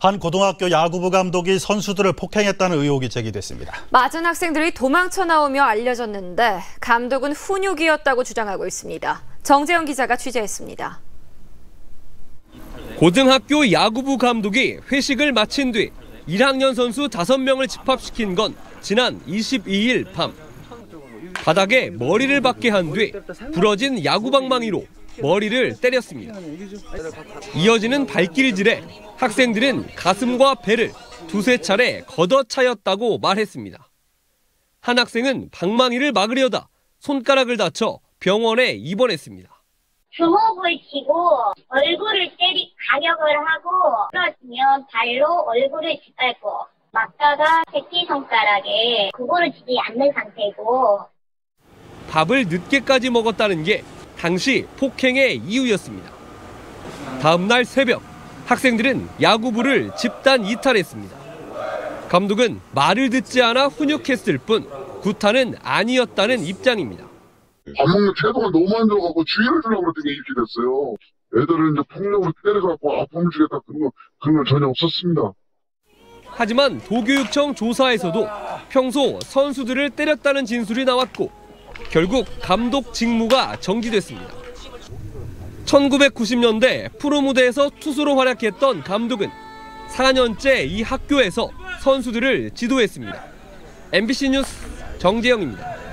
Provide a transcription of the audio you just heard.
한 고등학교 야구부 감독이 선수들을 폭행했다는 의혹이 제기됐습니다. 맞은 학생들이 도망쳐 나오며 알려졌는데 감독은 훈육이었다고 주장하고 있습니다. 정재영 기자가 취재했습니다. 고등학교 야구부 감독이 회식을 마친 뒤 1학년 선수 5명을 집합시킨 건 지난 22일 밤. 바닥에 머리를 박게 한 뒤 부러진 야구방망이로 머리를 때렸습니다. 이어지는 발길질에 학생들은 가슴과 배를 두세 차례 걷어차였다고 말했습니다. 한 학생은 방망이를 막으려다 손가락을 다쳐 병원에 입원했습니다. 주먹을 쥐고 얼굴을 때리 가격을 하고 떨어지면 발로 얼굴을 짓밟고 막다가 새끼 손가락에 그거를 쥐지 않는 상태고 밥을 늦게까지 먹었다는 게 당시 폭행의 이유였습니다. 다음 날 새벽 학생들은 야구부를 집단 이탈했습니다. 감독은 말을 듣지 않아 훈육했을 뿐 구타는 아니었다는 입장입니다. 밥 먹는 태도가 너무 안 좋아갖고 주의를 주려고 그랬더니 이렇게 됐어요. 애들을 이제 폭력으로 때려갖고 아픔을 주겠다 그런 건, 그런 건 전혀 없었습니다. 하지만 도교육청 조사에서도 평소 선수들을 때렸다는 진술이 나왔고 결국 감독 직무가 정지됐습니다. 1990년대 프로 무대에서 투수로 활약했던 감독은 4년째 이 학교에서 선수들을 지도했습니다. MBC 뉴스 정재영입니다.